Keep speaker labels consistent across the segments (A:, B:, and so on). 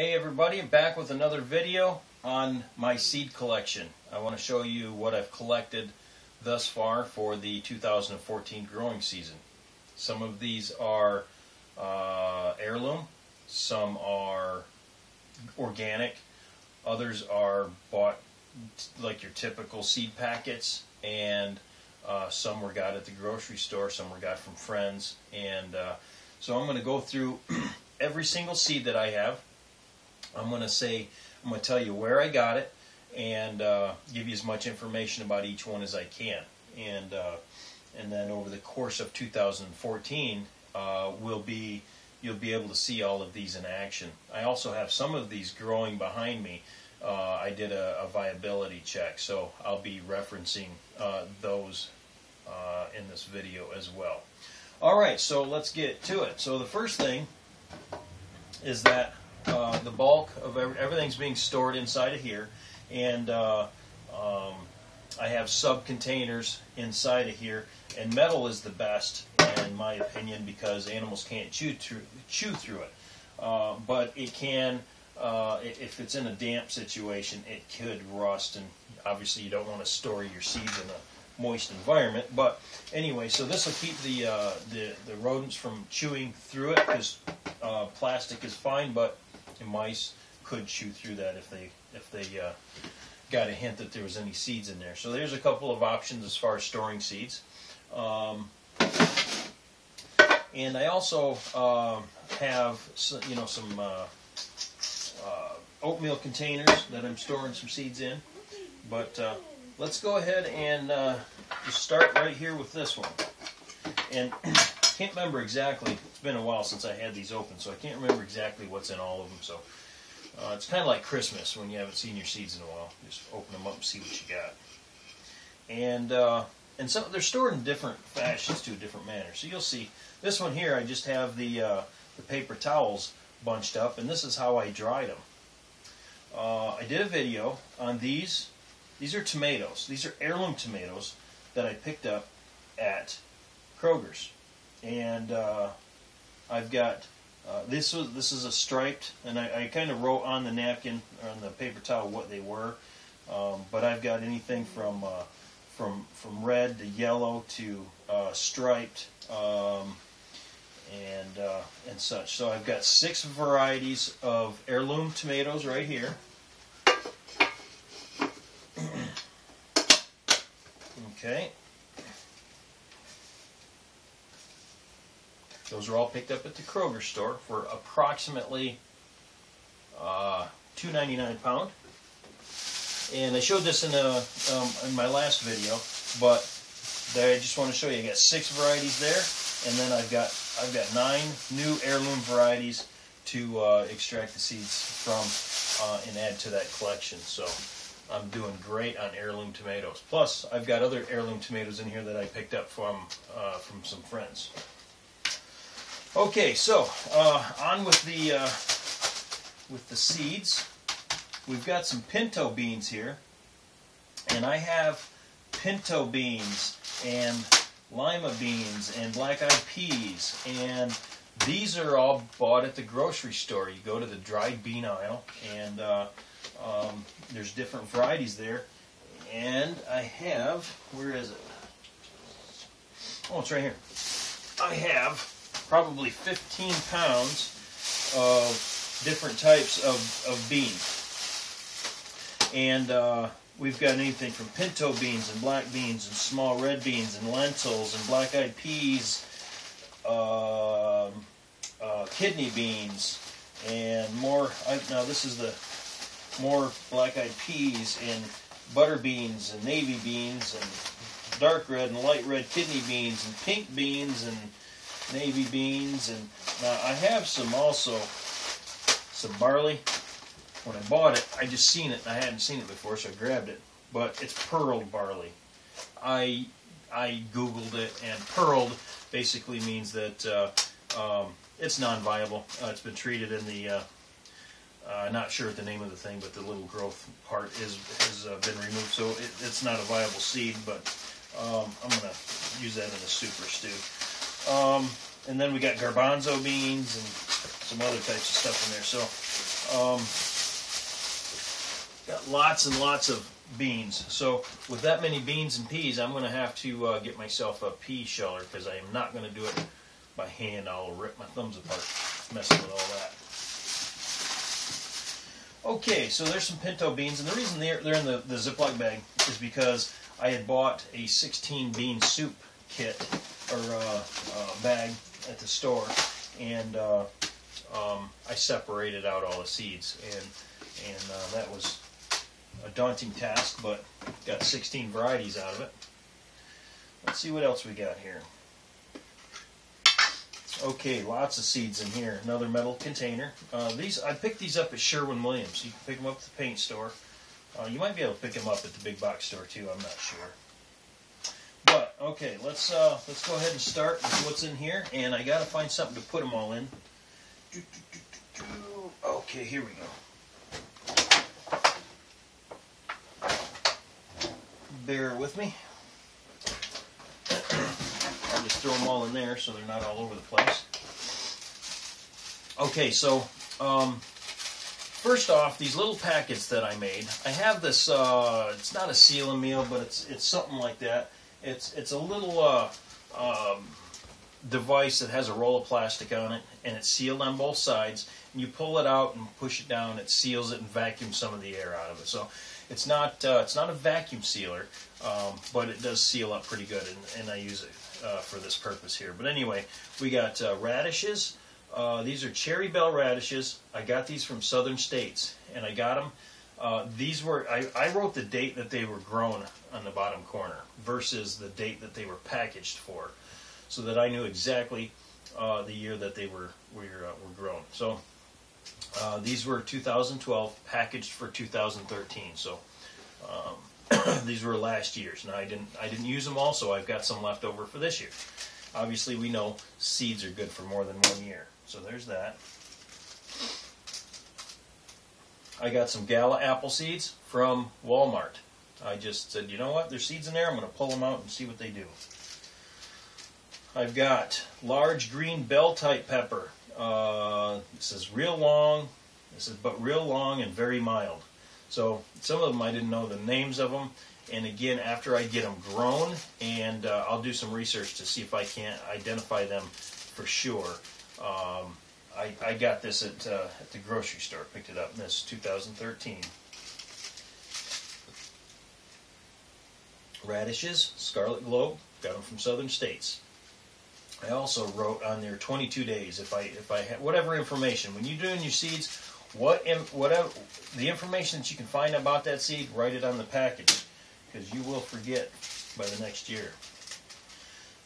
A: Hey everybody, I'm back with another video on my seed collection. I want to show you what I've collected thus far for the 2014 growing season. Some of these are uh, heirloom, some are organic, others are bought like your typical seed packets, and uh, some were got at the grocery store, some were got from friends, and uh, so I'm going to go through every single seed that I have I'm going to say, I'm going to tell you where I got it and uh, give you as much information about each one as I can. And uh, and then over the course of 2014, uh, will be you'll be able to see all of these in action. I also have some of these growing behind me. Uh, I did a, a, viability check, so I'll be referencing uh, those uh, in this video as well. All right, so let's get to it. So the first thing is that uh, the bulk of every, everything's being stored inside of here, and uh, um, I have sub containers inside of here. And metal is the best, in my opinion, because animals can't chew through chew through it. Uh, but it can, uh, if it's in a damp situation, it could rust, and obviously you don't want to store your seeds in a moist environment. But anyway, so this will keep the, uh, the the rodents from chewing through it because uh, plastic is fine, but mice could chew through that if they if they uh, got a hint that there was any seeds in there. So there's a couple of options as far as storing seeds. Um, and I also uh, have you know some uh, uh, oatmeal containers that I'm storing some seeds in. But uh, let's go ahead and uh, just start right here with this one. And can't remember exactly. It's been a while since I had these open, so I can't remember exactly what's in all of them. So uh, it's kind of like Christmas when you haven't seen your seeds in a while. Just open them up and see what you got. And uh, and so they're stored in different fashions to a different manner. So you'll see this one here. I just have the uh, the paper towels bunched up, and this is how I dried them. Uh, I did a video on these. These are tomatoes. These are heirloom tomatoes that I picked up at Kroger's and uh, I've got uh, this was this is a striped, and I, I kind of wrote on the napkin on the paper towel what they were, um, but I've got anything from uh, from from red to yellow to uh, striped. Um, and uh, and such. So I've got six varieties of heirloom tomatoes right here. okay. Those are all picked up at the Kroger store for approximately uh, $2.99 a pound. And I showed this in, a, um, in my last video, but I just want to show you. I got six varieties there, and then I've got I've got nine new heirloom varieties to uh, extract the seeds from uh, and add to that collection. So I'm doing great on heirloom tomatoes. Plus, I've got other heirloom tomatoes in here that I picked up from uh, from some friends. Okay, so uh, on with the uh, with the seeds. We've got some pinto beans here, and I have pinto beans and lima beans and black eyed peas, and these are all bought at the grocery store. You go to the dried bean aisle, and uh, um, there's different varieties there. And I have, where is it? Oh, it's right here. I have probably 15 pounds of different types of, of beans. And uh, we've got anything from pinto beans and black beans and small red beans and lentils and black eyed peas, uh, uh, kidney beans, and more. I, now, this is the more black eyed peas and butter beans and navy beans and dark red and light red kidney beans and pink beans and navy beans, and now I have some also some barley. When I bought it, I just seen it, and I hadn't seen it before, so I grabbed it. But it's pearled barley. I I googled it, and pearled basically means that uh, um, it's non-viable. Uh, it's been treated in the uh, uh, not sure the name of the thing, but the little growth part is has uh, been removed, so it, it's not a viable seed. But um, I'm to use that in a super stew. Um, and then we got garbanzo beans and some other types of stuff in there. So Um, got lots and lots of beans. So with that many beans and peas, I'm going to have to uh, get myself a pea sheller because I am not going to do it by hand. I'll rip my thumbs apart messing with all that. Okay, so there's some pinto beans, and the reason they're, they're in the, the Ziploc bag is because I had bought a 16 bean soup kit or uh, uh, bag at the store, and uh, um, I separated out all the seeds, and and that was a daunting task, but got 16 varieties out of it. Let's see what else we got here. Okay, lots of seeds in here. Another metal container. Uh, these I picked these up at Sherwin-Williams. You can pick them up at the paint store. Uh, you might be able to pick them up at the big box store too. I'm not sure. But okay, let's uh, let's go ahead and start with what's in here. And I got to find something to put them all in. Okay, here we go. Bear with me. I'll just throw them all in there so they're not all over the place. Okay, so um, first off, these little packets that I made, I have this. Uh, it's not a Seal-a-Meal, but it's it's something like that. It's it's a little uh, um, device that has a roll of plastic on it, and it's sealed on both sides. And you pull it out and push it down, it seals it and vacuums some of the air out of it. So it's not uh, it's not a vacuum sealer, um, but it does seal up pretty good, and, and I use it uh, for this purpose here. But anyway, we got uh, radishes. Uh, these are Cherry Belle radishes. I got these from Southern States, and I got them. Uh, these were I, I wrote the date that they were grown on the bottom corner versus the date that they were packaged for, so that I knew exactly uh, the year that they were were, uh, were grown. So uh, these were 2012, packaged for 2013. So um, these were last year's. Now I didn't I didn't use them all, so I've got some left over for this year. Obviously, we know seeds are good for more than one year. So there's that. I got some Gala apple seeds from Walmart. I just said, you know what, there's seeds in there, I'm going to pull them out and see what they do. I've got large green bell type pepper. Uh, this is real long, this is but real long and very mild. So some of them I didn't know the names of them. And again, after I get them grown, and uh, I'll do some research to see if I can't identify them for sure. Um, I, I got this at, uh, at the grocery store, picked it up, this is 2013. Radishes, Scarlet Globe, got them from Southern States. I also wrote on there 22 days. If I if I have whatever information when you're doing your seeds, what whatever the information that you can find about that seed, write it on the package because you will forget by the next year.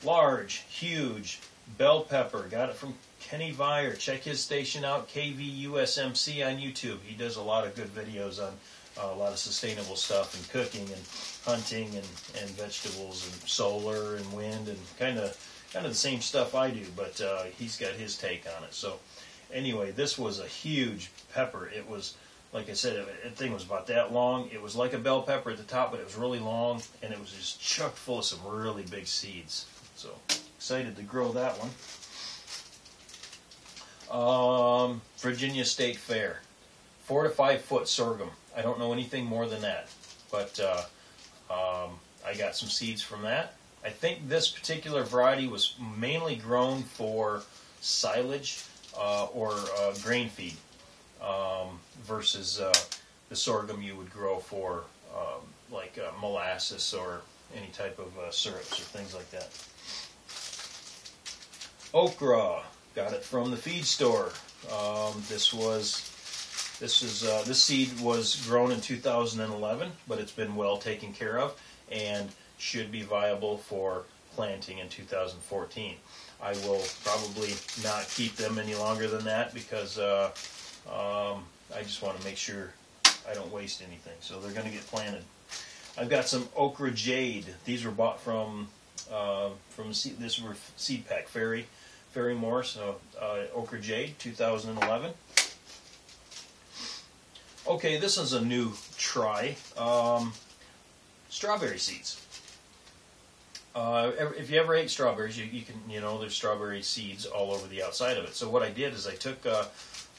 A: Large, huge bell pepper. Got it from Kenny Vire. Check his station out, KVUSMC on YouTube. He does a lot of good videos on uh, a lot of sustainable stuff and cooking and hunting and, and vegetables and solar and wind and kind of kind of the same stuff I do, but uh, he's got his take on it. So anyway, this was a huge pepper. It was like I said, the thing was about that long. It was like a bell pepper at the top, but it was really long, and it was just chock full of some really big seeds. So excited to grow that one. Um, Virginia State Fair, four to five foot sorghum. I don't know anything more than that, but uh, um, I got some seeds from that. I think this particular variety was mainly grown for silage uh, or uh, grain feed um, versus uh, the sorghum you would grow for um, like uh, molasses or any type of uh, syrups or things like that. Okra, got it from the feed store. Um, this was this is uh, this seed was grown in 2011, but it's been well taken care of and should be viable for planting in 2014. I will probably not keep them any longer than that because uh, um, I just want to make sure I don't waste anything. So they're going to get planted. I've got some okra jade. These were bought from uh, from this were seed pack Ferry Ferry Morse. So uh, okra jade 2011. Okay, this is a new try. Um, strawberry seeds. Uh, if you ever ate strawberries, you, you, can you know there's strawberry seeds all over the outside of it. So what I did is I took uh,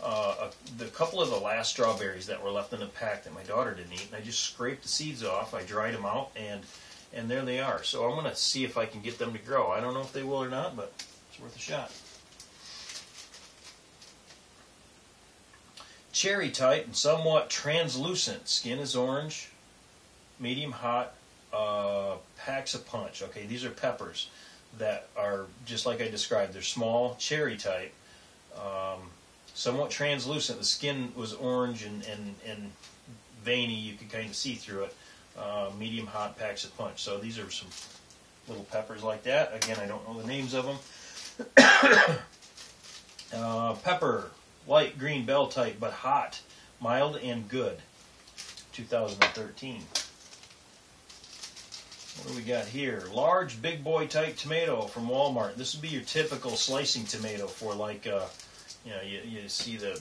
A: uh, a, the couple of the last strawberries that were left in the pack that my daughter didn't eat, and I just scraped the seeds off. I dried them out, and and there they are. So I'm to see if I can get them to grow. I don't know if they will or not, but it's worth a shot. Cherry type and somewhat translucent. Skin is orange, medium hot, uh, packs a punch. Okay, these are peppers that are just like I described. They're small, cherry type, um, somewhat translucent. The skin was orange and, and, and veiny. You could kind of see through it. Uh, medium hot packs a punch. So these are some little peppers like that. Again, I don't know the names of them. uh, pepper, light green bell type, but hot, mild and good. 2013. What do we got here? Large big boy type tomato from Walmart. This would be your typical slicing tomato for like, uh, you know, you, you see the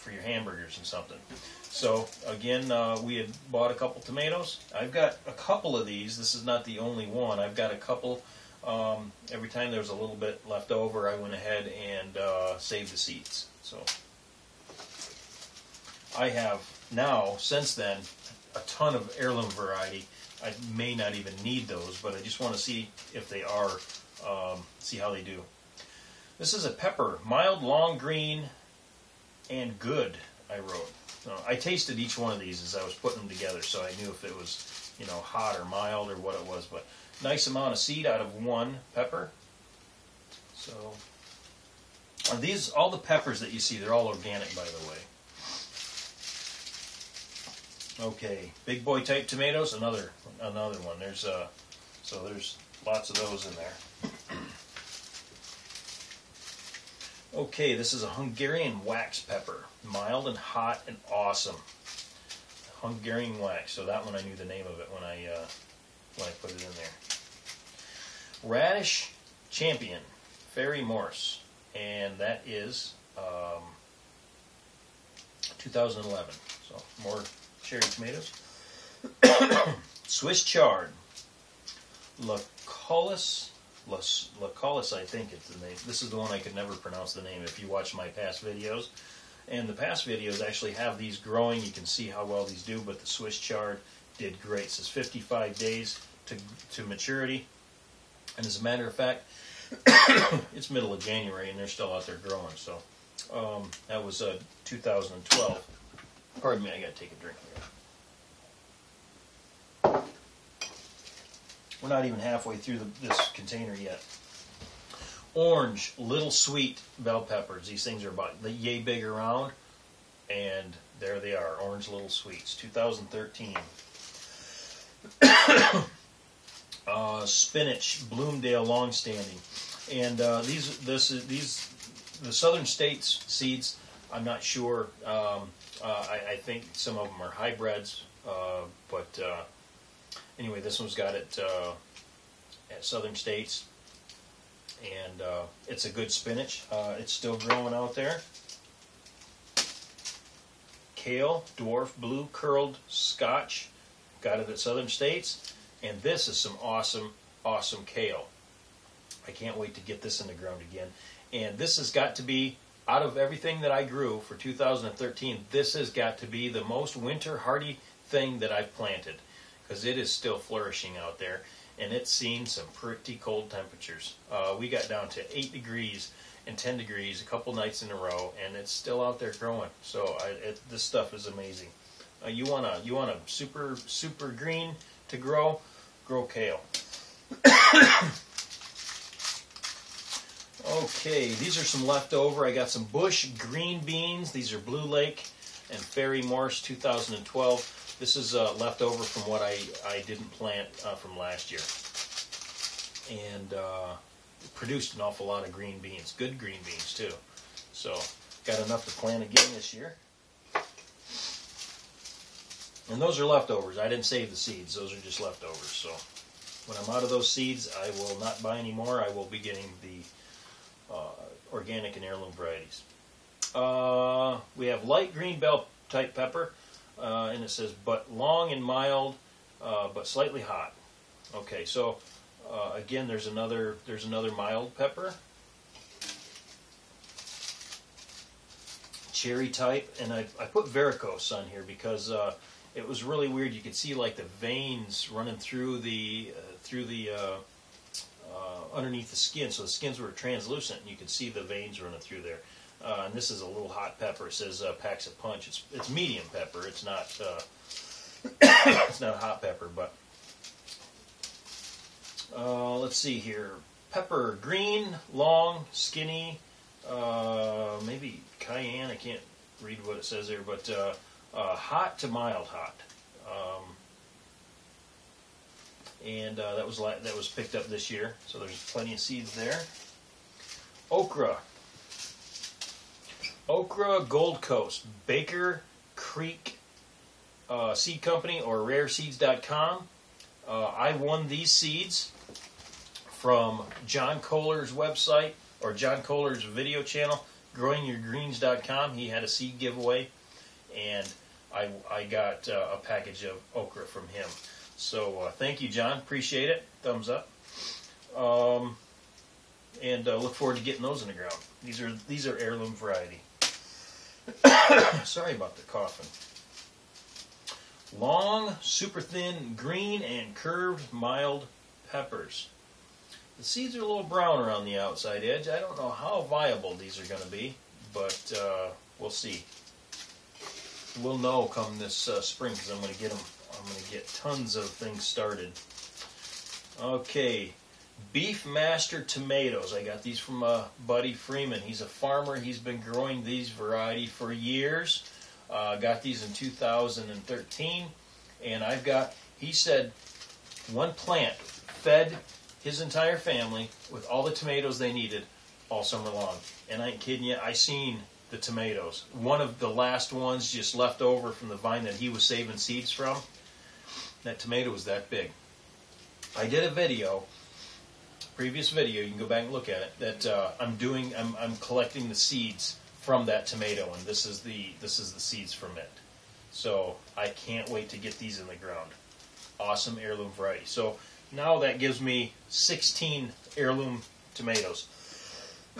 A: for your hamburgers and something. So again, uh, we had bought a couple tomatoes. I've got a couple of these. This is not the only one. I've got a couple. Um, every time there was a little bit left over, I went ahead and uh, saved the seeds. So I have now, since then, a ton of heirloom variety. I may not even need those, but I just want to see if they are, um, see how they do. This is a pepper, mild, long green, and good, I wrote. I tasted each one of these as I was putting them together, so I knew if it was, you know, hot or mild or what it was. But nice amount of seed out of one pepper. So these, all the peppers that you see, they're all organic, by the way. Okay, big boy type tomatoes, another another one. There's uh, so there's lots of those in there. Okay, this is a Hungarian wax pepper, mild and hot and awesome. Hungarian wax. So that one I knew the name of it when I uh, when I put it in there. Radish Champion, Ferry Morse, and that is um, 2011. So more cherry tomatoes. Swiss chard, Lucullus Lucullus, I think it's the name. This is the one I could never pronounce the name if you watch my past videos. And the past videos actually have these growing. You can see how well these do, but the Swiss chard did great. It says 55 days to, to maturity. And as a matter of fact, it's middle of January and they're still out there growing. So um, that was uh, 2012. Pardon me, I got to take a drink here. We're not even halfway through the, this container yet. Orange, little sweet bell peppers. These things are about yay big around, and there they are, orange little sweets, 2013. uh, spinach, Bloomsdale longstanding, and uh, these this is these the Southern States seeds. I'm not sure. Um, uh, I, I, think some of them are hybrids, uh, but uh, anyway, this one's got it uh, at Southern States, and it's a good spinach. It's still growing out there. Kale, dwarf blue curled Scotch, got it at Southern States, and this is some awesome, awesome kale. I can't wait to get this in the ground again. And this has got to be out of everything that I grew for 2013, this has got to be the most winter hardy thing that I've planted because it is still flourishing out there and it's seen some pretty cold temperatures. Uh, we got down to 8 degrees and 10 degrees a couple nights in a row and it's still out there growing. So I, it, this stuff is amazing. Uh, you want a you want a super super green to grow, grow kale. okay, these are some leftover. I got some bush green beans. These are Blue Lake and Ferry Morse 2012. This is uh, left over from what I, I didn't plant uh, from last year. And uh, produced an awful lot of green beans, good green beans too. So got enough to plant again this year. And those are leftovers. I didn't save the seeds. Those are just leftovers. So when I'm out of those seeds, I will not buy any more. I will be getting the uh, organic and heirloom varieties. Uh, we have light green bell type pepper uh, and it says, but long and mild, uh, but slightly hot. Okay, so uh, again, there's another there's another mild pepper. cherry type, and I, I put varicose on here because uh, it was really weird. You could see like the veins running through the uh, through the uh, uh, underneath the skin, so the skins were translucent, and you could see the veins running through there. Uh, and this is a little hot pepper. It says uh, packs a punch. It's it's medium pepper. It's not uh, it's not hot pepper, but let's see here. Pepper, green, long, skinny, maybe cayenne. I can't read what it says there, but uh, hot to mild hot. Um, and uh, that was that was picked up this year, so there's plenty of seeds there. Okra, okra Gold Coast, Baker Creek uh, Seed Company or RareSeeds.com. Uh, I won these seeds from John Kohler's website or John Kohler's video channel, GrowingYourGreens.com. He had a seed giveaway, and I, I got uh, a package of okra from him. So uh, thank you, John. Appreciate it. Thumbs up. Um, and uh, look forward to getting those in the ground. These are these are heirloom variety. Sorry about the coughing. Long, super thin, green, and curved mild peppers. The seeds are a little brown around the outside edge. I don't know how viable these are going to be, but uh, we'll see. We'll know come this uh, spring because I'm going to get them. I'm going to get tons of things started. Okay, Beef Master tomatoes. I got these from uh, Buddy Freeman. He's a farmer. He's been growing these variety for years. Uh, got these in 2013, and I've got. He said one plant fed his entire family with all the tomatoes they needed all summer long. And I ain't kidding you. I seen the tomatoes. One of the last ones just left over from the vine that he was saving seeds from. That tomato was that big. I did a video, previous video. You can go back and look at it. That uh, I'm doing. I'm, I'm collecting the seeds from that tomato, and this is the this is the seeds from it. So I can't wait to get these in the ground. Awesome heirloom variety. So now that gives me 16 heirloom tomatoes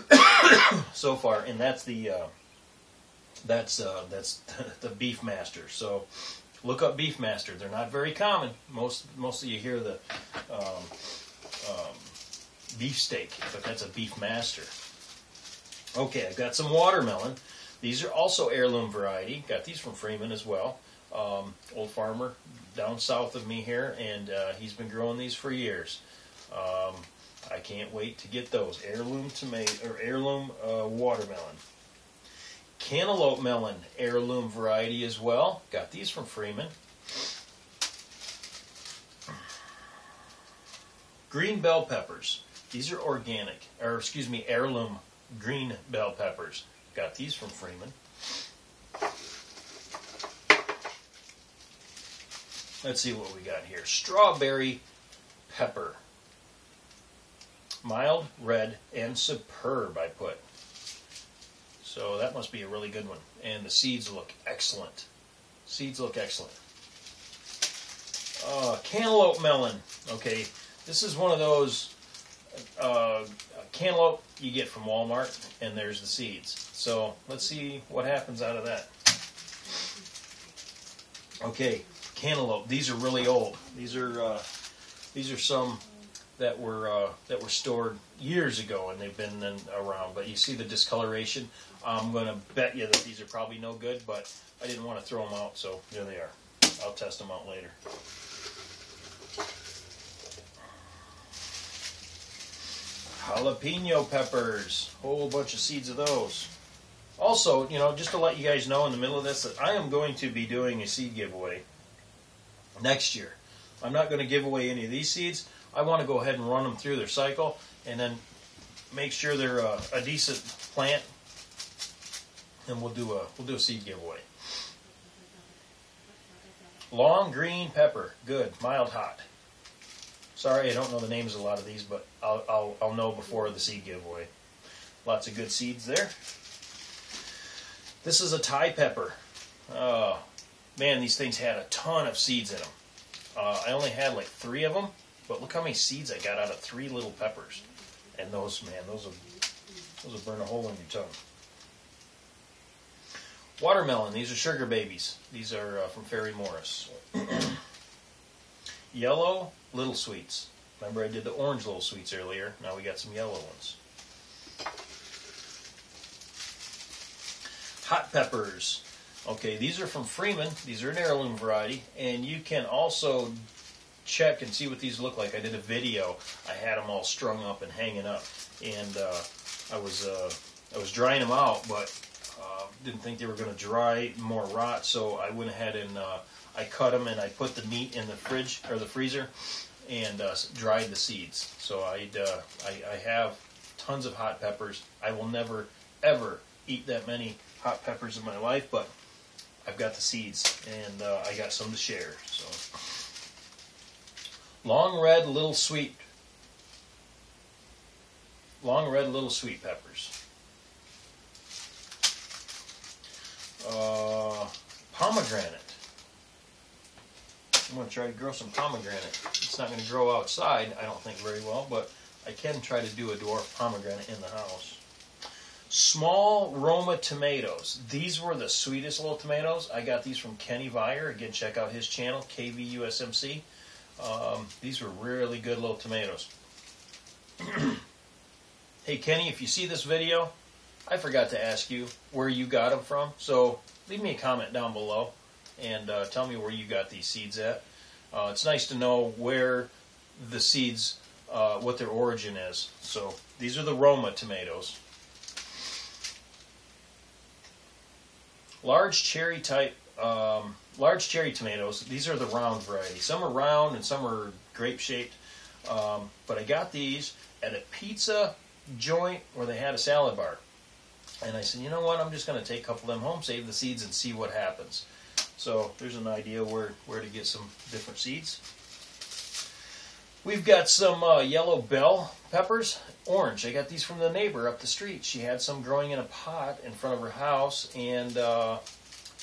A: so far, and that's the uh, that's uh, that's the Beef Master. So look up Beef Master. They're not very common. Most mostly you hear the um, um, beef steak, but that's a Beef Master. Okay, I've got some watermelon. These are also heirloom variety. Got these from Freeman as well. Um, old farmer down south of me here, and uh, he's been growing these for years. Um, I can't wait to get those heirloom tomato or heirloom uh, watermelon. Cantaloupe melon, heirloom variety as well. Got these from Freeman. Green bell peppers. These are organic, or excuse me, heirloom green bell peppers. Got these from Freeman. Let's see what we got here. Strawberry pepper. Mild, red, and superb, I put. So that must be a really good one. And the seeds look excellent. Seeds look excellent. Uh, cantaloupe melon. Okay, this is one of those uh, cantaloupe you get from Walmart, and there's the seeds. So let's see what happens out of that. Okay, cantaloupe. These are really old. These are uh, these are some that were uh, that were stored years ago, and they've been then around. But you see the discoloration. I'm going to bet you that these are probably no good, but I didn't want to throw them out, so there they are. I'll test them out later. Jalapeno peppers, whole bunch of seeds of those. Also, you know, just to let you guys know in the middle of this that I am going to be doing a seed giveaway next year. I'm not going to give away any of these seeds. I want to go ahead and run them through their cycle and then make sure they're a, a decent plant, and we'll do a we'll do a seed giveaway. Long green pepper, good, mild hot. Sorry, I don't know the names of a lot of these, but I'll, I'll, I'll know before the seed giveaway. Lots of good seeds there. This is a Thai pepper. Oh, man, these things had a ton of seeds in them. Uh, I only had like three of them, but look how many seeds I got out of three little peppers. And those, man, those will, those will burn a hole in your tongue. Watermelon. These are sugar babies. These are uh, from Ferry Morris. yellow little sweets. Remember I did the orange little sweets earlier. Now we got some yellow ones. Hot peppers. Okay, these are from Freeman. These are an heirloom variety, and you can also check and see what these look like. I did a video. I had them all strung up and hanging up, and uh, I was uh, I was drying them out, but uh, didn't think they were going to dry more rot, so I went ahead and uh, I cut them and I put the meat in the fridge or the freezer and uh, dried the seeds. So I'd, uh, I, I have tons of hot peppers. I will never ever eat that many hot peppers in my life, but I've got the seeds and I got some to share. So long red little sweet, long red little sweet peppers. Uh, pomegranate. I'm going to try to grow some pomegranate. It's not going to grow outside, I don't think, very well, but I can try to do a dwarf pomegranate in the house. Small Roma tomatoes. These were the sweetest little tomatoes. I got these from Kenny Vire. Again, check out his channel, KVUSMC. Um, these were really good little tomatoes. hey, Kenny, if you see this video, I forgot to ask you where you got them from. So leave me a comment down below and uh, tell me where you got these seeds at. Uh, it's nice to know where the seeds, uh, what their origin is. So these are the Roma tomatoes. Large cherry type, um, large cherry tomatoes. These are the round variety. Some are round and some are grape shaped. Um, but I got these at a pizza joint where they had a salad bar. And I said, you know what? I'm just going to take a couple of them home, save the seeds, and see what happens. So there's an idea where, where to get some different seeds. We've got some uh, yellow bell peppers, orange. I got these from the neighbor up the street. She had some growing in a pot in front of her house, and uh,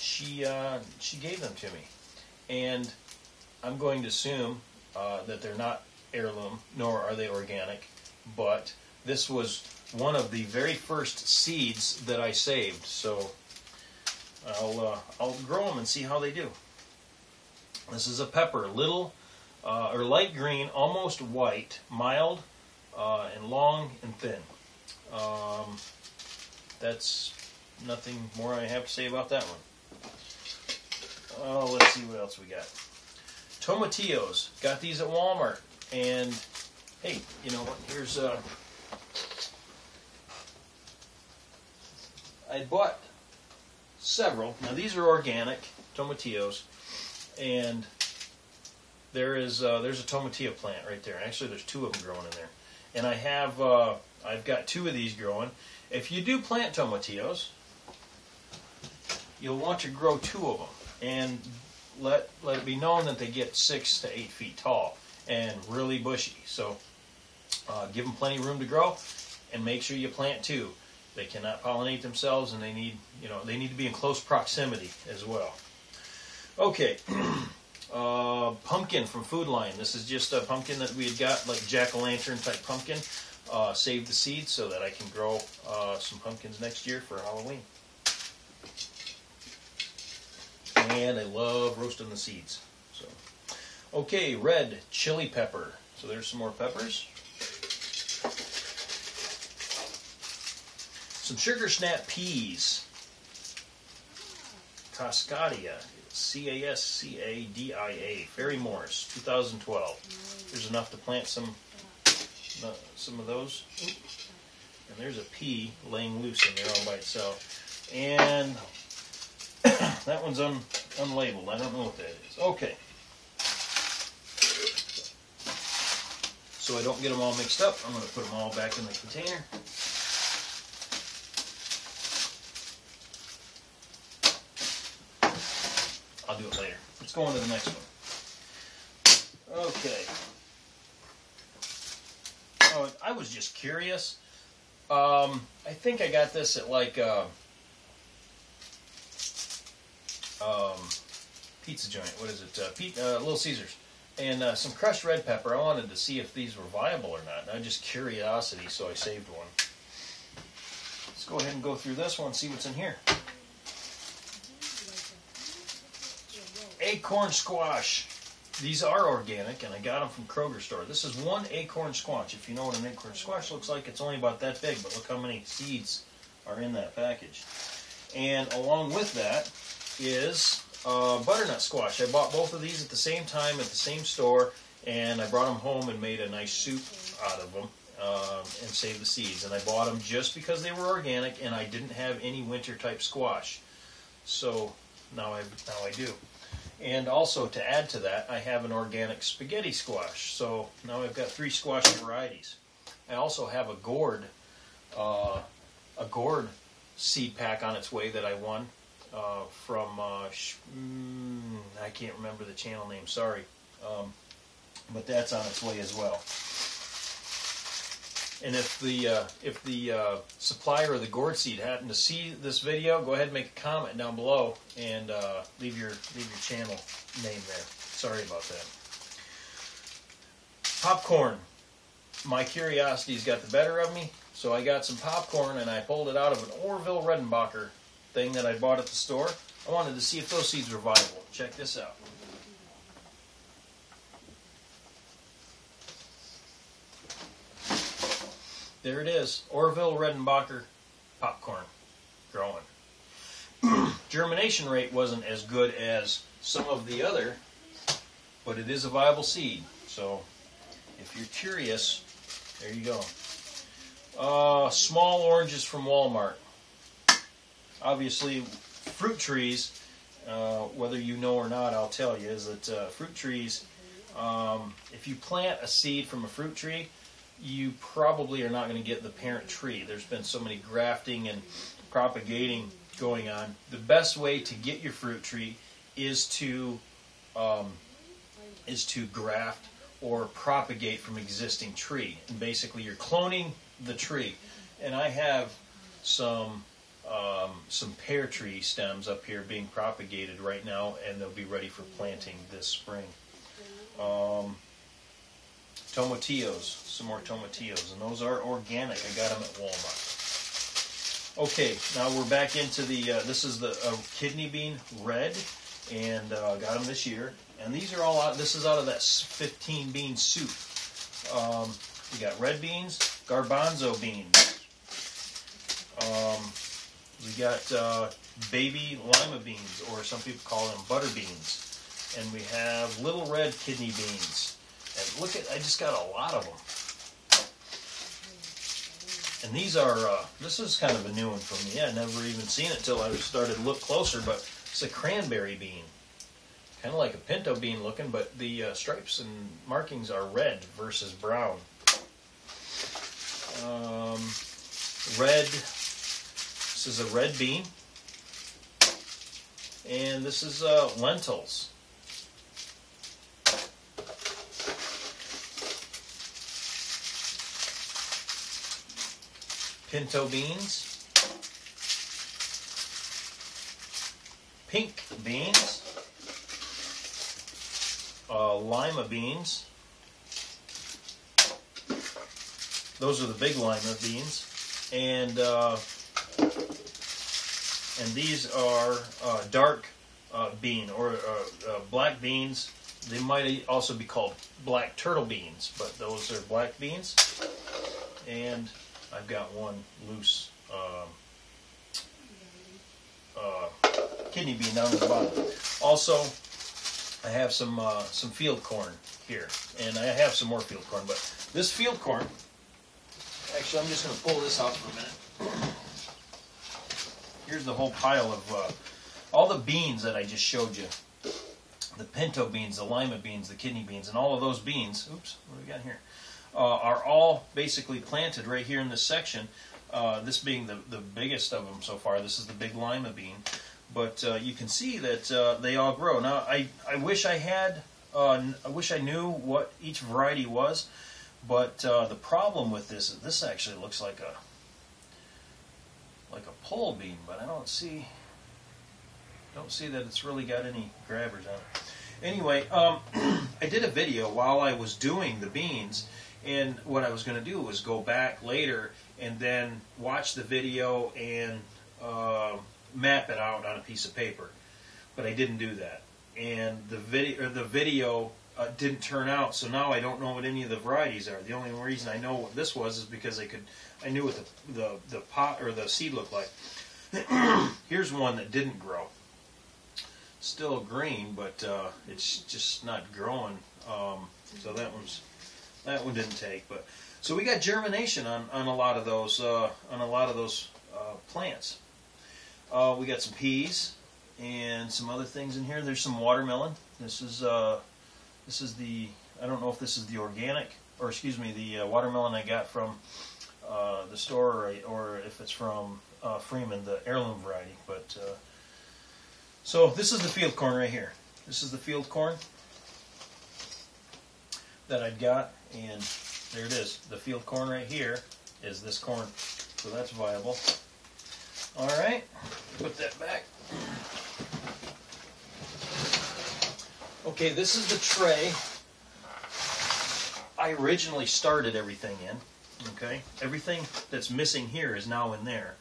A: she uh, she gave them to me. And I'm going to assume uh, that they're not heirloom, nor are they organic, but this was one of the very first seeds that I saved. So I'll uh, I'll grow them and see how they do. This is a pepper, little uh, or light green, almost white, mild uh, and long and thin. Um, that's nothing more I have to say about that one. Oh, let's see what else we got. Tomatillos. Got these at Walmart. And hey, you know what? Here's uh I bought several. Now these are organic tomatillos, and there is uh, there's a tomatillo plant right there. Actually, there's two of them growing in there, and I have uh, I've got two of these growing. If you do plant tomatillos, you'll want to grow two of them, and let let it be known that they get six to eight feet tall and really bushy. So uh, give them plenty of room to grow, and make sure you plant two. They cannot pollinate themselves, and they need, you know, they need to be in close proximity as well. Okay, uh, pumpkin from Food. This is just a pumpkin that we had got, like jack o' lantern type pumpkin. Uh, saved the seeds so that I can grow uh, some pumpkins next year for Halloween. And I love roasting the seeds. So, okay, red chili pepper. So there's some more peppers. Some sugar snap peas. Cascadia. C A S C A D I A. Ferry Morris, 2012. There's enough to plant some uh, some of those. And there's a pea laying loose in there all by itself. And that one's un, unlabeled. I don't know what that is. Okay. So I don't get them all mixed up, I'm going to put them all back in the container. I'll do it later. Let's go on to the next one. Okay. Oh, I was just curious. Um, I think I got this at like uh, um, pizza joint. What is it? Uh, Pete, uh, Little Caesars. And uh, some crushed red pepper. I wanted to see if these were viable or not. I just curiosity, so I saved one. Let's go ahead and go through this one, see what's in here. acorn squash. These are organic, and I got them from Kroger store. This is one acorn squash. If you know what an acorn squash looks like, it's only about that big, but look how many seeds are in that package. And along with that is uh, butternut squash. I bought both of these at the same time at the same store, and I brought them home and made a nice soup out of them um, and saved the seeds. And I bought them just because they were organic, and I didn't have any winter type squash. So now I now I do. And also to add to that, I have an organic spaghetti squash. So now I've got three squash varieties. I also have a gourd, uh, a gourd seed pack on its way that I won uh, from uh, sh- mm, I can't remember the channel name. Sorry, um, but that's on its way as well. And if the uh, if the uh, supplier of the gourd seed happened to see this video, go ahead and make a comment down below and uh, leave your leave your channel name there. Sorry about that. Popcorn. My curiosity's got the better of me, so I got some popcorn and I pulled it out of an Orville Redenbacher thing that I bought at the store. I wanted to see if those seeds were viable. Check this out. There it is, Orville Redenbacher popcorn growing. Germination rate wasn't as good as some of the other, but it is a viable seed. So if you're curious, there you go. Uh, small oranges from Walmart. Obviously, fruit trees, uh, whether you know or not, I'll tell you, is that uh, fruit trees, um, if you plant a seed from a fruit tree, you probably are not going to get the parent tree. There's been so many grafting and propagating going on. The best way to get your fruit tree is to um, is to graft or propagate from existing tree. And basically, you're cloning the tree. And I have some um, some pear tree stems up here being propagated right now, and they'll be ready for planting this spring. Um, tomatillos, some more tomatillos, and those are organic. I got them at Walmart. Okay, now we're back into the. Uh, this is the uh, kidney bean red, and uh, got them this year. And these are all out. This is out of that 15 bean soup. Um, we got red beans, garbanzo beans. Um, we got uh, baby lima beans, or some people call them butter beans. And we have little red kidney beans. And look at, I just got a lot of them. And these are, uh, this is kind of a new one for me. I never even seen it until I started to look closer, but it's a cranberry bean. Kind of like a pinto bean looking, but the uh, stripes and markings are red versus brown. Um, red, is a red bean. And this is uh, lentils. pinto beans, pink beans, uh, lima beans. Those are the big lima beans, and uh, and these are uh, dark uh, bean or uh, uh, black beans. They might also be called black turtle beans, but those are black beans. And I've got one loose um, uh, kidney bean down at the bottom. Also, I have some some field corn here, and I have some more field corn. But this field corn, actually, I'm just going to pull this out for a minute. Here's the whole pile of uh, all the beans that I just showed you. The pinto beans, the lima beans, the kidney beans, and all of those beans. Oops, what do we got here? uh, are all basically planted right here in this section. Uh, this being the, the biggest of them so far. This is the big lima bean. But uh, you can see that uh, they all grow. Now, I, I wish I had, uh, I wish I knew what each variety was. But the problem with this is this actually looks like a like a pole bean, but I don't see don't see that it's really got any grabbers on it. Anyway, um, I did a video while I was doing the beans, and what I was going to do was go back later and then watch the video and uh, map it out on a piece of paper. But I didn't do that. and the video the video uh, didn't turn out. So now I don't know what any of the varieties are. The only reason I know what this was is because I could I knew what the the, the pot or the seed looked like. Here's one that didn't grow. Still green, but uh, it's just not growing. Um, so that one's that one didn't take. But so we got germination on, on a lot of those uh, on a lot of those uh, plants. Uh, we got some peas and some other things in here. There's some watermelon. This is uh, this is the I don't know if this is the organic or excuse me the uh, watermelon I got from uh, the store or, or if it's from uh, Freeman, the heirloom variety. But uh, so this is the field corn right here. This is the field corn that I'd got, and there it is. The field corn right here is this corn, so that's viable. All right, put that back. Okay, this is the tray I originally started everything in. Okay, everything that's missing here is now in there.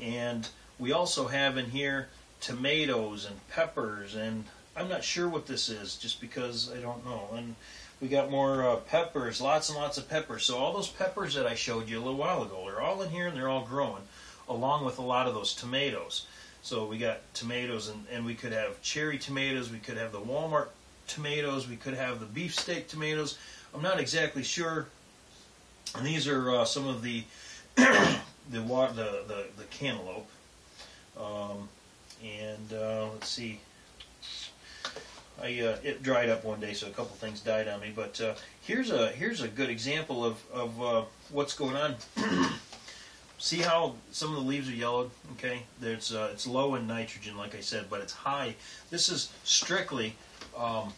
A: And we also have in here tomatoes and peppers, and I'm not sure what this is just because I don't know. And we got more uh, peppers, lots and lots of peppers. So all those peppers that I showed you a little while ago, they're all in here and they're all growing, along with a lot of those tomatoes. So we got tomatoes, and, and we could have cherry tomatoes, we could have the Walmart tomatoes, we could have the beefsteak tomatoes. I'm not exactly sure. And these are uh, some of the the, the the the cantaloupe. Um, and uh, let's see. I uh, it dried up one day, so a couple things died on me. But uh, here's a here's a good example of of uh, what's going on. See how some of the leaves are yellowed? Okay, there's uh, it's low in nitrogen, like I said, but it's high. This is strictly um,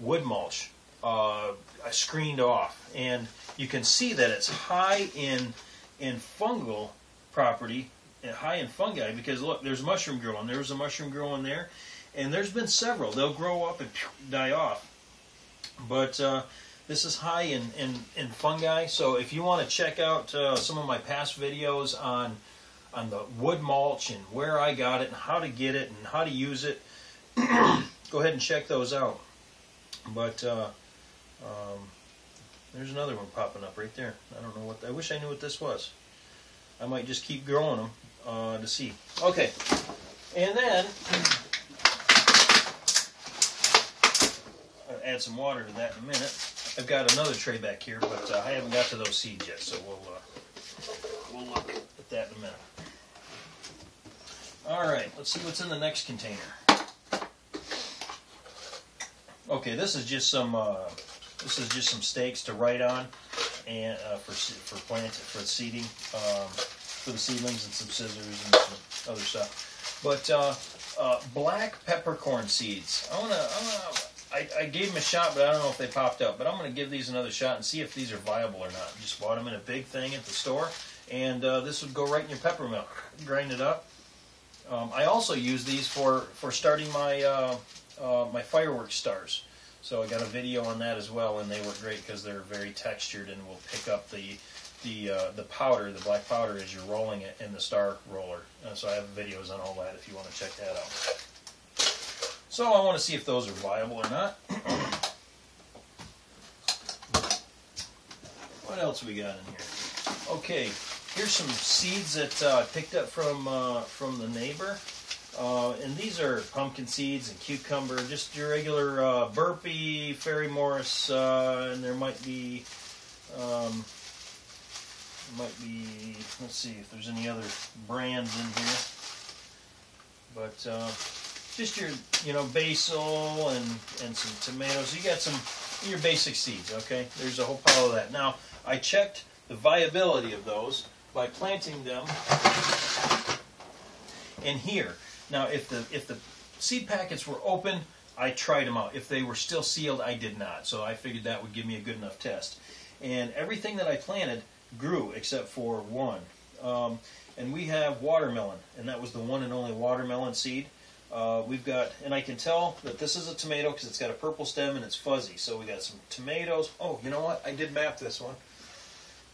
A: wood mulch, uh, screened off, and you can see that it's high in in fungal property, and high in fungi because look, there's mushroom growing. There's a mushroom growing there, and there's been several. They'll grow up and die off, but uh, this is high in, in, in fungi, so if you want to check out uh, some of my past videos on on the wood mulch and where I got it and how to get it and how to use it, go ahead and check those out. But uh, um, there's another one popping up right there. I don't know what. I wish I knew what this was. I might just keep growing them uh, to see. Okay, and then I'll add some water to that in a minute. I've got another tray back here, but uh, I haven't got to those seeds yet, so we'll uh, we'll look at that in a minute. All right, let's see what's in the next container. Okay, this is just some uh, this is just some stakes to write on, and uh, for for plant for seeding um, for the seedlings and some scissors and some other stuff. But uh, uh, black peppercorn seeds. I wanna I wanna I, I gave them a shot, but I don't know if they popped up. But I'm going to give these another shot and see if these are viable or not. Just bought them in a big thing at the store, and uh, this would go right in your pepper milk. Grind it up. Um, I also use these for for starting my uh, my fireworks stars. So I got a video on that as well, and they work great because they're very textured and will pick up the the uh, the powder, the black powder, as you're rolling it in the star roller. Uh, so I have videos on all that if you want to check that out. So I want to see if those are viable or not. what else we got in here? Okay, here's some seeds that uh, I picked up from uh, from the neighbor. Uh, and these are pumpkin seeds and cucumber, just your regular uh, Burpee, Ferry Morse, uh, and there might be, um, might be, let's see if there's any other brands in here. But uh, just your, you know, basil and, and some tomatoes. You got some, your basic seeds, okay? There's a whole pile of that. Now, I checked the viability of those by planting them in here. Now, if the, if the seed packets were open, I tried them out. If they were still sealed, I did not. So I figured that would give me a good enough test. And everything that I planted grew except for one. Um, and we have watermelon, and that was the one and only watermelon seed. Uh, we've got, and I can tell that this is a tomato because it's got a purple stem and it's fuzzy. So we got some tomatoes. Oh, you know what? I did map this one.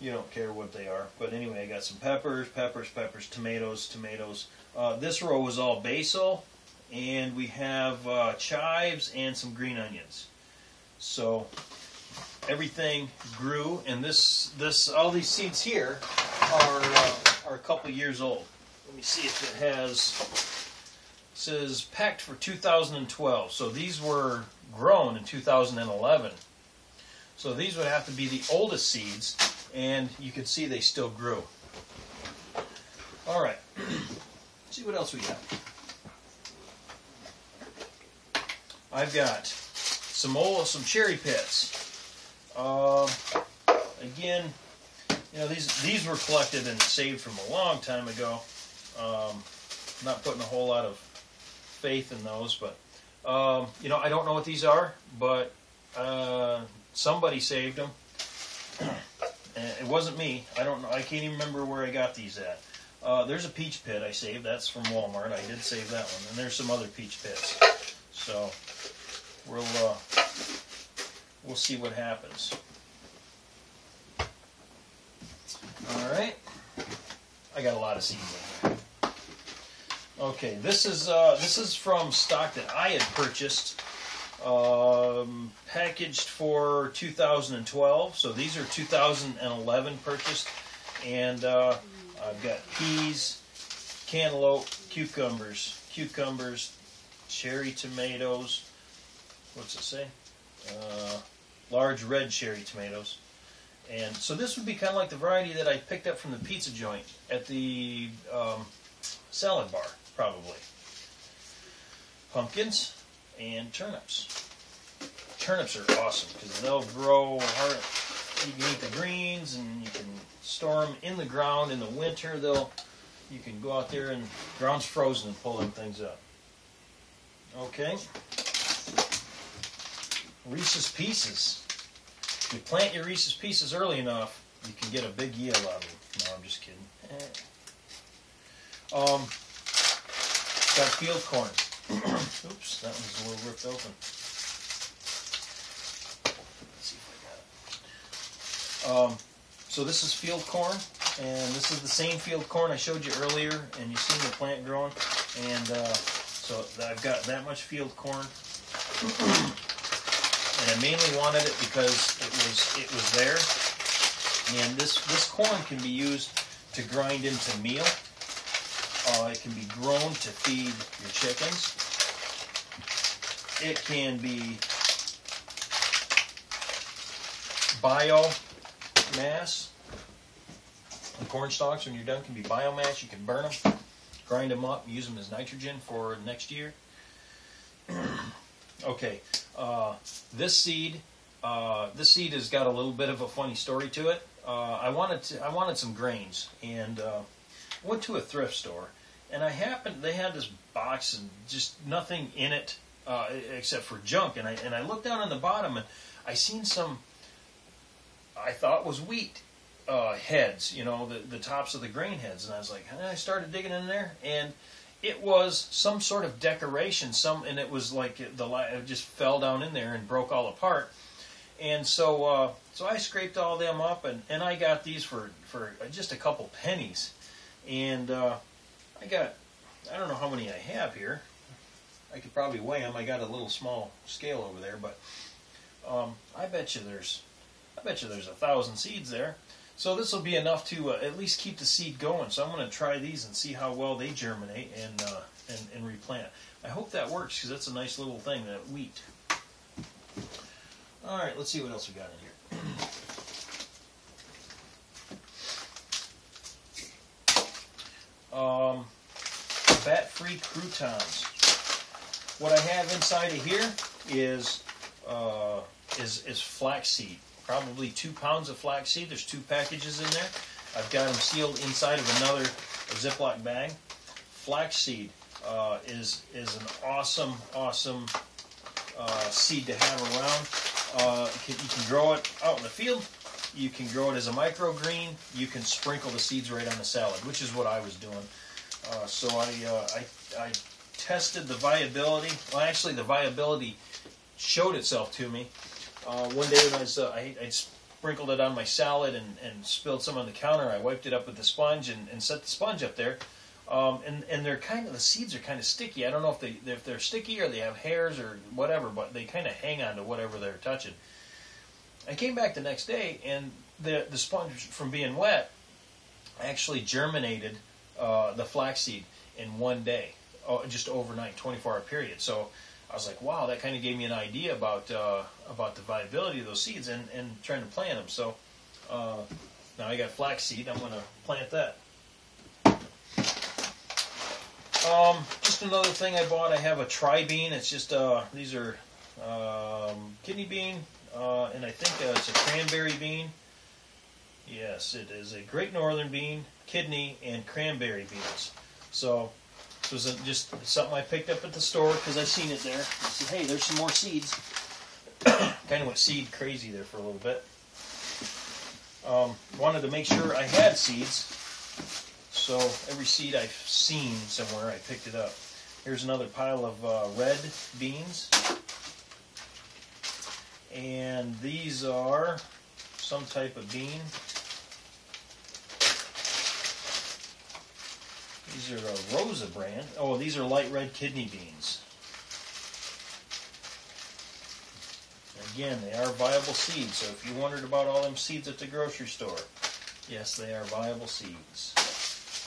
A: You don't care what they are. But anyway, I got some peppers, peppers, peppers, tomatoes, tomatoes. Uh, this row was all basil and we have uh, chives and some green onions. So everything grew, and this this all these seeds here are uh, are a couple years old. Let me see if it has. It says packed for 2012. So these were grown in 2011. So these would have to be the oldest seeds, and you can see they still grew. All right. see what else we got. I've got some old, some cherry pits. Um, again, you know these these were collected and saved from a long time ago. Um, not putting a whole lot of faith in those, but um, you know I don't know what these are, but uh, somebody saved them. it wasn't me. I don't know. I can't even remember where I got these at. Uh, there's a peach pit I saved. That's from Walmart. I did save that one. And there's some other peach pits. So we'll uh, we'll see what happens. All right. I got a lot of seeds in here. Okay, this is uh, this is from stock that I had purchased, um, packaged for 2012. So these are 2011 purchased, and uh, I've got peas, cantaloupe, cucumbers, cucumbers, cherry tomatoes. What's it say? Uh, large red cherry tomatoes. And so this would be kind of like the variety that I picked up from the pizza joint at the um, salad bar, probably. Pumpkins and turnips. Turnips are awesome because they'll grow hard. You can eat the greens and you can store them in the ground in the winter. They'll you can go out there and ground's frozen and pull them things up. Okay. Reese's Pieces. If you plant your Reese's Pieces early enough, you can get a big yield out of them. No, I'm just kidding. Um, got field corn. Oops, that one's a little ripped open. Let's see if I got it. Um, so this is field corn, and this is the same field corn I showed you earlier, and you've seen the plant growing. And uh, so I've got that much field corn and I mainly wanted it because it was it was there. And this this corn can be used to grind into meal. Uh, it can be grown to feed your chickens. It can be biomass. The corn stalks, when you're done, can be biomass. You can burn them, grind them up, use them as nitrogen for next year. okay, uh, this seed, uh, this seed has got a little bit of a funny story to it. Uh, I wanted to, I wanted some grains, and uh, went to a thrift store, and I happened they had this box and just nothing in it uh, except for junk, and I and I looked down on the bottom and I seen some I thought was wheat uh, heads, you know, the the tops of the grain heads, and I was like, I started digging in there, and it was some sort of decoration some and it was like the it just fell down in there and broke all apart. And so uh, so I scraped all them up and, and I got these for for just a couple pennies. And uh, I got I don't know how many I have here. I could probably weigh them I got a little small scale over there but um, I bet you there's I bet you there's a thousand seeds there so this will be enough to uh, at least keep the seed going. So I'm going to try these and see how well they germinate and uh, and, and, replant. I hope that works because that's a nice little thing, that wheat. All right, let's see what else we got in here. Um, fat-free croutons. What I have inside of here is uh, is is flaxseed probably two pounds of flaxseed. There's two packages in there. I've got them sealed inside of another Ziploc bag. Flaxseed uh, is is an awesome, awesome uh, seed to have around. Uh, you can grow it out in the field. You can grow it as a microgreen. You can sprinkle the seeds right on the salad, which is what I was doing. Uh, so I, uh, I, I tested the viability. Well, actually, the viability showed itself to me uh, one day when I was, uh, I, I sprinkled it on my salad and, and spilled some on the counter. I wiped it up with the sponge and, and set the sponge up there. Um, and and they're kind of the seeds are kind of sticky. I don't know if they if they're sticky or they have hairs or whatever, but they kind of hang on to whatever they're touching. I came back the next day and the the sponge from being wet actually germinated uh, the flaxseed in one day, oh, just overnight, 24 hour period. So I was like, wow, that kind of gave me an idea about uh, about the viability of those seeds and, and trying to plant them. So uh, now I got flaxseed. I'm going to plant that. Um, just another thing I bought. I have a tri bean. It's just uh, these are um, kidney bean, uh, and I think uh, it's a cranberry bean. Yes, it is a Great Northern bean, kidney, and cranberry beans. So this was a, just something I picked up at the store because I seen it there. I said, hey, there's some more seeds. kind of went seed crazy there for a little bit. Um, wanted to make sure I had seeds. So every seed I've seen somewhere, I picked it up. Here's another pile of uh, red beans. And these are some type of bean. These are a Rosa brand. Oh, these are light red kidney beans. Again, they are viable seeds. So if you wondered about all them seeds at the grocery store, yes, they are viable seeds.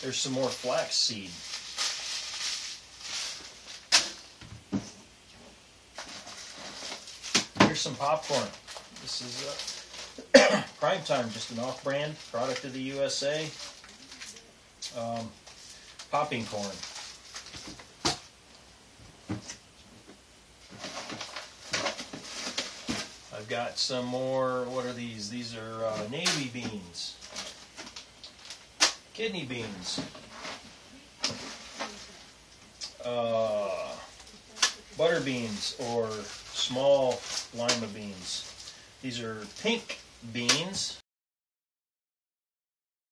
A: There's some more flax seed. Here's some popcorn. This is uh, Prime Time, just an off-brand product of the USA. Um, popping corn. I've got some more, what are these? These are uh, navy beans, kidney beans, uh, butter beans or small lima beans. These are pink beans.